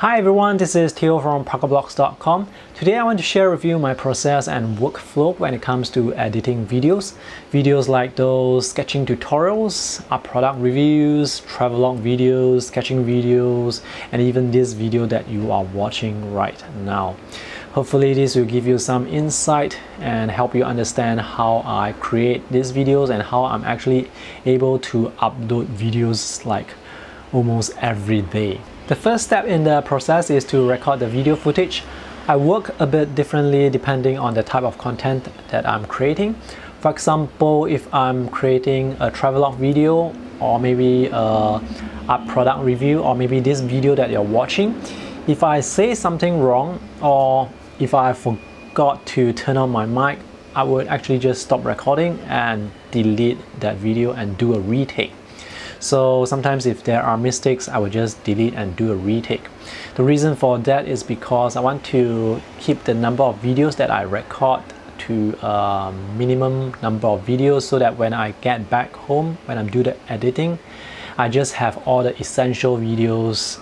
Hi everyone, this is Teoh from parkablogs.com. Today I want to share with you my process and workflow when it comes to editing videos. Videos like those sketching tutorials, art product reviews, travelogue videos, sketching videos, and even this video that you are watching right now. Hopefully this will give you some insight and help you understand how I create these videos and how I'm actually able to upload videos like almost every day. The first step in the process is to record the video footage. I work a bit differently depending on the type of content that I'm creating. For example, if I'm creating a travelogue video or maybe a product review or maybe this video that you're watching, if I say something wrong or if I forgot to turn on my mic, I would actually just stop recording and delete that video and do a retake. So sometimes if there are mistakes, I will just delete and do a retake. The reason for that is because I want to keep the number of videos that I record to a minimum number of videos so that when I get back home, when I'm do the editing, I just have all the essential videos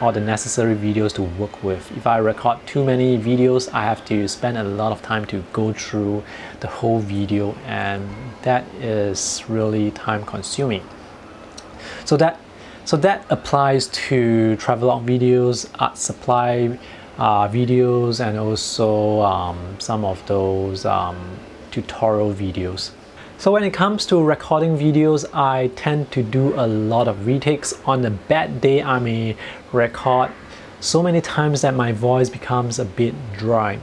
all the necessary videos to work with. If I record too many videos, I have to spend a lot of time to go through the whole video and that is really time consuming. So that so that applies to travelogue videos, art supply uh, videos, and also um, some of those um, tutorial videos. So when it comes to recording videos, I tend to do a lot of retakes. On a bad day, I may record so many times that my voice becomes a bit dry.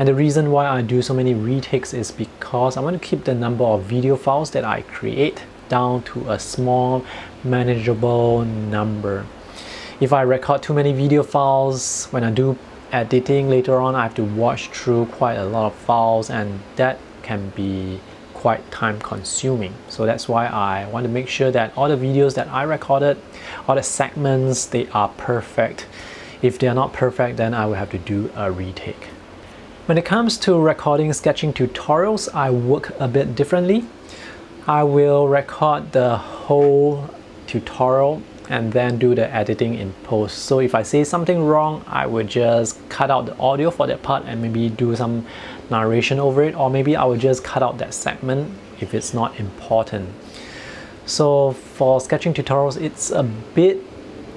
And the reason why I do so many retakes is because I want to keep the number of video files that I create down to a small manageable number. If I record too many video files, when I do editing later on, I have to watch through quite a lot of files and that can be quite time consuming. So that's why I want to make sure that all the videos that I recorded, all the segments, they are perfect. If they are not perfect, then I will have to do a retake. When it comes to recording sketching tutorials, I work a bit differently. I will record the whole tutorial and then do the editing in post. So if I say something wrong, I will just cut out the audio for that part and maybe do some narration over it or maybe I will just cut out that segment if it's not important. So for sketching tutorials, it's a bit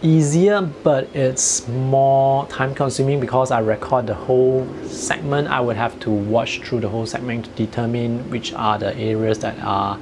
easier but it's more time consuming because I record the whole segment I would have to watch through the whole segment to determine which are the areas that are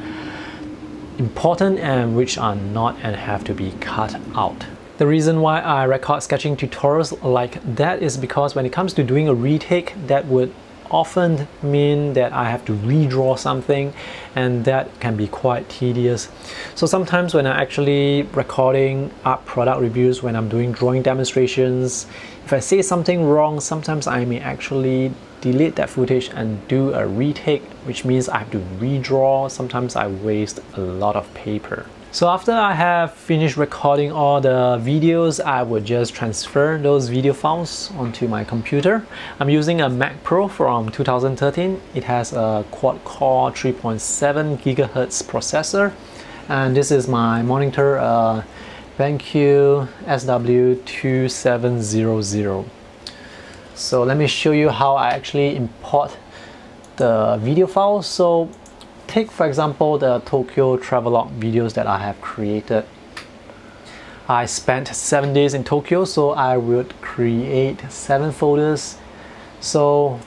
important and which are not and have to be cut out. The reason why I record sketching tutorials like that is because when it comes to doing a retake that would often mean that I have to redraw something and that can be quite tedious. So sometimes when I'm actually recording art product reviews, when I'm doing drawing demonstrations, if I say something wrong, sometimes I may actually delete that footage and do a retake, which means I have to redraw. Sometimes I waste a lot of paper. So after I have finished recording all the videos, I would just transfer those video files onto my computer. I'm using a Mac Pro from 2013. It has a quad-core 3.7 gigahertz processor. And this is my monitor, uh, BenQ SW2700. So let me show you how I actually import the video files. So take for example the Tokyo travelogue videos that I have created. I spent seven days in Tokyo so I would create seven folders. So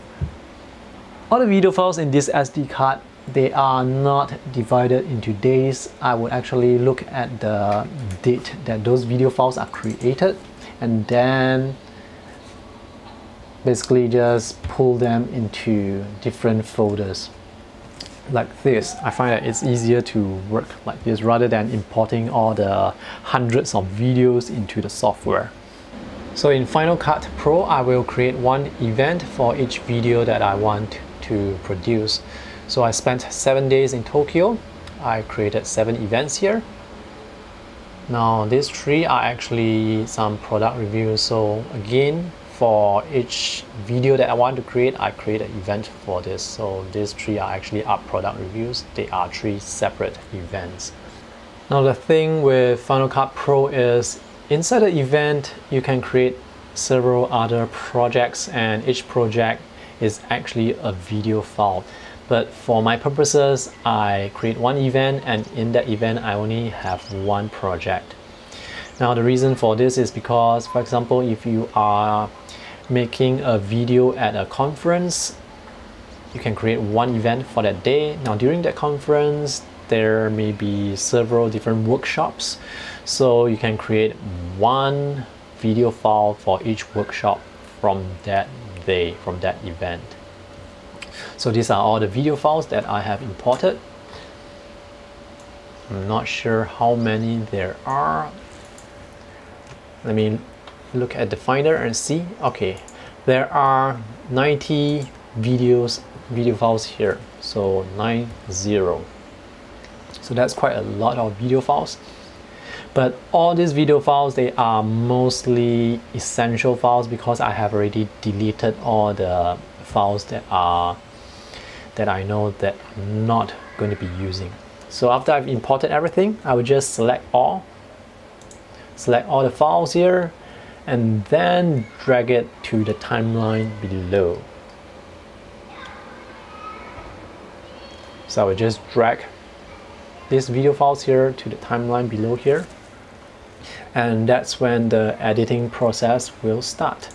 all the video files in this SD card they are not divided into days. I would actually look at the date that those video files are created and then basically just pull them into different folders like this, I find that it's easier to work like this rather than importing all the hundreds of videos into the software. So in Final Cut Pro, I will create one event for each video that I want to produce. So I spent seven days in Tokyo. I created seven events here. Now these three are actually some product reviews. So again, for each video that I want to create, I create an event for this. So these three are actually art product reviews. They are three separate events. Now the thing with Final Cut Pro is inside the event, you can create several other projects and each project is actually a video file. But for my purposes, I create one event and in that event, I only have one project. Now the reason for this is because, for example, if you are making a video at a conference, you can create one event for that day. Now during that conference, there may be several different workshops. So you can create one video file for each workshop from that day, from that event. So these are all the video files that I have imported. I'm not sure how many there are. Let me look at the finder and see. Okay, there are 90 videos, video files here. So 90. So that's quite a lot of video files. But all these video files, they are mostly essential files because I have already deleted all the files that are that I know that I'm not going to be using. So after I've imported everything, I will just select all, select all the files here, and then drag it to the timeline below. So I will just drag these video files here to the timeline below here. And that's when the editing process will start.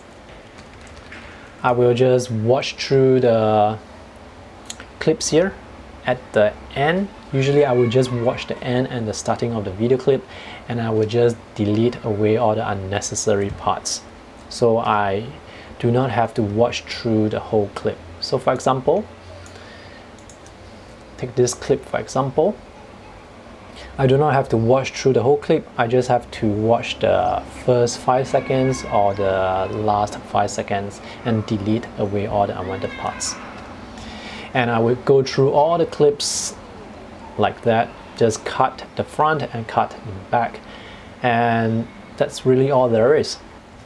I will just watch through the clips here at the end. Usually I would just watch the end and the starting of the video clip and I would just delete away all the unnecessary parts. So I do not have to watch through the whole clip. So for example take this clip for example. I do not have to watch through the whole clip. I just have to watch the first 5 seconds or the last 5 seconds and delete away all the unwanted parts and I would go through all the clips like that just cut the front and cut the back. And that's really all there is.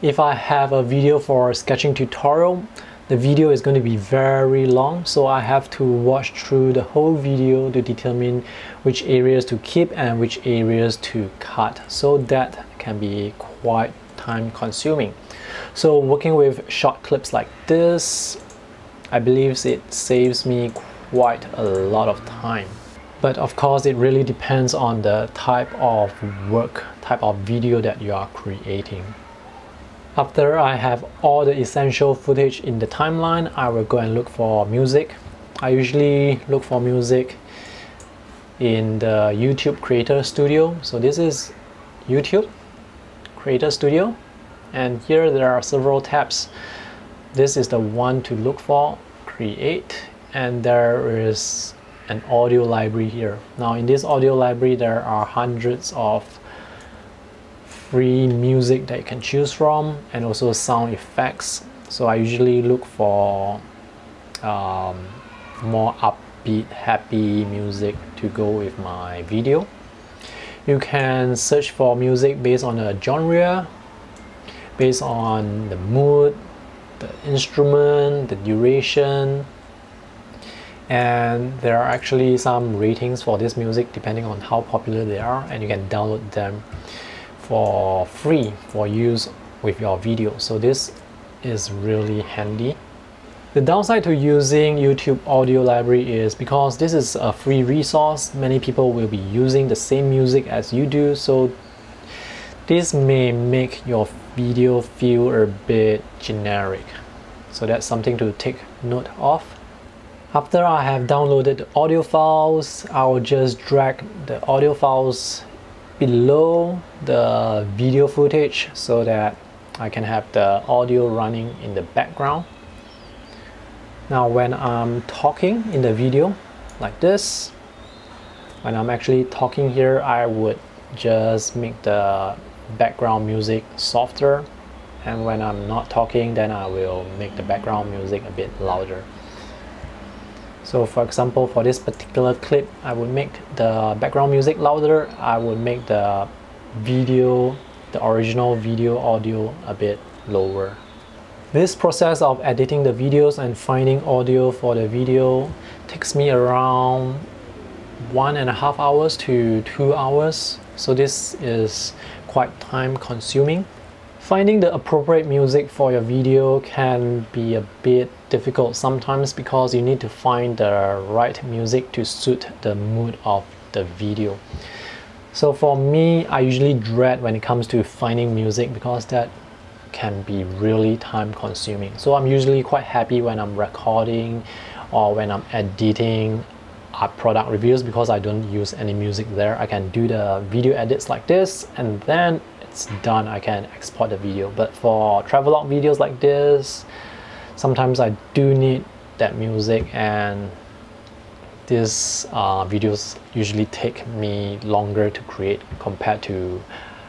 If I have a video for a sketching tutorial the video is going to be very long so I have to watch through the whole video to determine which areas to keep and which areas to cut so that can be quite time consuming. So working with short clips like this I believe it saves me quite a lot of time. But of course, it really depends on the type of work, type of video that you are creating. After I have all the essential footage in the timeline, I will go and look for music. I usually look for music in the YouTube Creator Studio. So this is YouTube Creator Studio and here there are several tabs this is the one to look for create and there is an audio library here. Now in this audio library there are hundreds of free music that you can choose from and also sound effects. So I usually look for um, more upbeat happy music to go with my video. You can search for music based on a genre based on the mood the instrument, the duration, and there are actually some ratings for this music depending on how popular they are and you can download them for free for use with your video. So this is really handy. The downside to using YouTube audio library is because this is a free resource many people will be using the same music as you do. So this may make your video feel a bit generic. So that's something to take note of. After I have downloaded the audio files, I'll just drag the audio files below the video footage so that I can have the audio running in the background. Now when I'm talking in the video like this, when I'm actually talking here, I would just make the background music softer and when I'm not talking then I will make the background music a bit louder. So for example for this particular clip I would make the background music louder. I would make the video the original video audio a bit lower. This process of editing the videos and finding audio for the video takes me around one and a half hours to two hours. So this is quite time consuming Finding the appropriate music for your video can be a bit difficult sometimes because you need to find the right music to suit the mood of the video. So for me, I usually dread when it comes to finding music because that can be really time consuming. So I'm usually quite happy when I'm recording or when I'm editing product reviews because I don't use any music there. I can do the video edits like this and then it's done. I can export the video. But for travelogue videos like this, sometimes I do need that music and these uh, videos usually take me longer to create compared to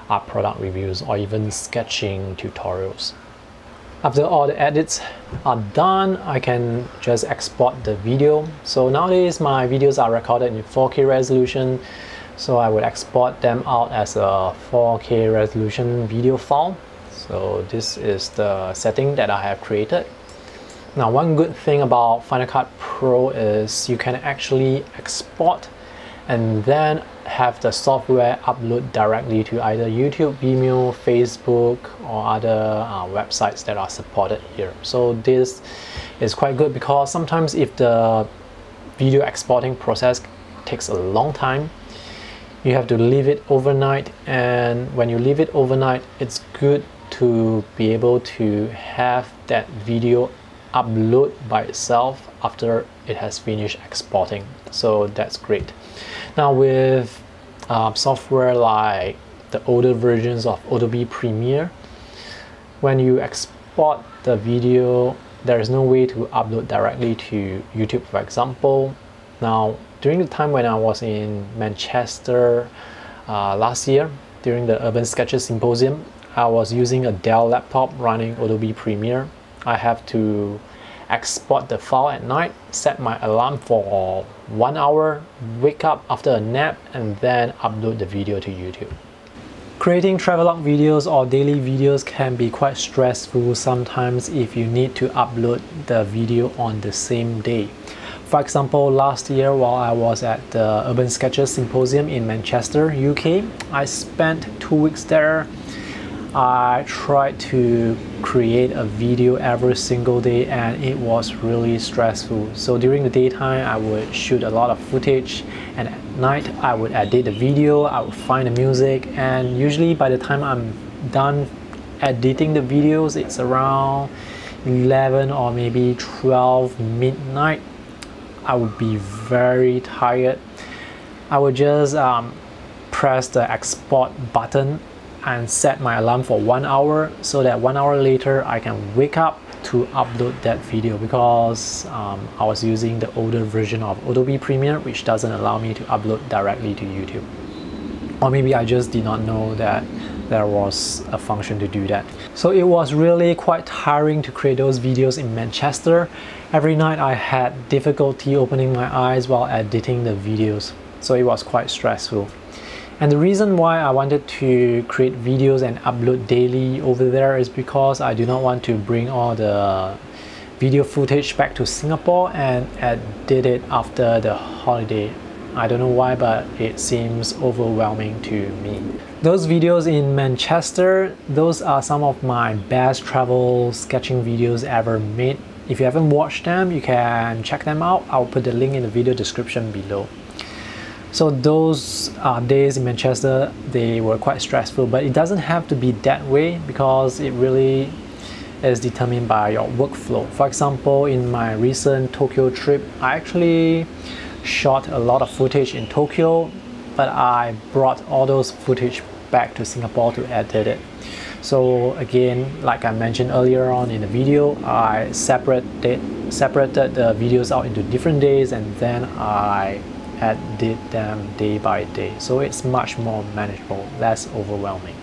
art product reviews or even sketching tutorials. After all the edits are done, I can just export the video. So nowadays my videos are recorded in 4K resolution, so I would export them out as a 4K resolution video file. So this is the setting that I have created. Now one good thing about Final Cut Pro is you can actually export and then have the software upload directly to either YouTube, Vimeo, Facebook or other uh, websites that are supported here. So this is quite good because sometimes if the video exporting process takes a long time, you have to leave it overnight. And when you leave it overnight, it's good to be able to have that video upload by itself after it has finished exporting. So that's great now with uh, software like the older versions of Adobe Premiere when you export the video there is no way to upload directly to YouTube for example. Now during the time when I was in Manchester uh, last year during the Urban Sketchers Symposium I was using a Dell laptop running Adobe Premiere. I have to export the file at night, set my alarm for one hour, wake up after a nap, and then upload the video to YouTube. Creating travelogue videos or daily videos can be quite stressful sometimes if you need to upload the video on the same day. For example, last year while I was at the Urban Sketchers Symposium in Manchester, UK, I spent two weeks there I tried to create a video every single day and it was really stressful. So during the daytime, I would shoot a lot of footage and at night I would edit the video, I would find the music and usually by the time I'm done editing the videos, it's around 11 or maybe 12 midnight. I would be very tired. I would just um, press the export button and set my alarm for one hour so that one hour later I can wake up to upload that video because um, I was using the older version of Adobe Premiere which doesn't allow me to upload directly to YouTube or maybe I just did not know that there was a function to do that. So it was really quite tiring to create those videos in Manchester. Every night I had difficulty opening my eyes while editing the videos so it was quite stressful. And the reason why I wanted to create videos and upload daily over there is because I do not want to bring all the video footage back to Singapore and I did it after the holiday. I don't know why, but it seems overwhelming to me. Those videos in Manchester, those are some of my best travel sketching videos ever made. If you haven't watched them, you can check them out. I'll put the link in the video description below. So those uh, days in Manchester, they were quite stressful, but it doesn't have to be that way because it really is determined by your workflow. For example, in my recent Tokyo trip, I actually shot a lot of footage in Tokyo, but I brought all those footage back to Singapore to edit it. So again, like I mentioned earlier on in the video, I separated, separated the videos out into different days and then I edit them day by day. So it's much more manageable, less overwhelming.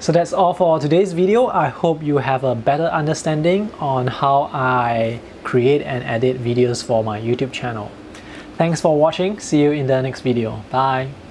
So that's all for today's video. I hope you have a better understanding on how I create and edit videos for my YouTube channel. Thanks for watching. See you in the next video. Bye.